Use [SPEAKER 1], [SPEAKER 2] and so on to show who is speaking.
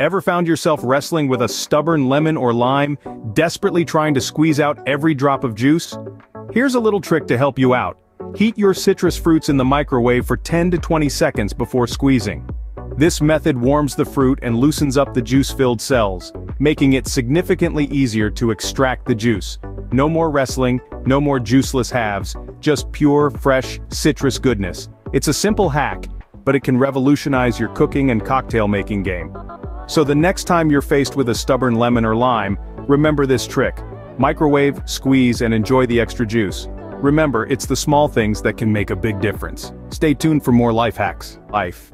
[SPEAKER 1] Ever found yourself wrestling with a stubborn lemon or lime, desperately trying to squeeze out every drop of juice? Here's a little trick to help you out. Heat your citrus fruits in the microwave for 10 to 20 seconds before squeezing. This method warms the fruit and loosens up the juice-filled cells, making it significantly easier to extract the juice. No more wrestling, no more juiceless halves, just pure, fresh, citrus goodness. It's a simple hack, but it can revolutionize your cooking and cocktail making game. So the next time you're faced with a stubborn lemon or lime, remember this trick. Microwave, squeeze, and enjoy the extra juice. Remember, it's the small things that can make a big difference. Stay tuned for more life hacks. Life.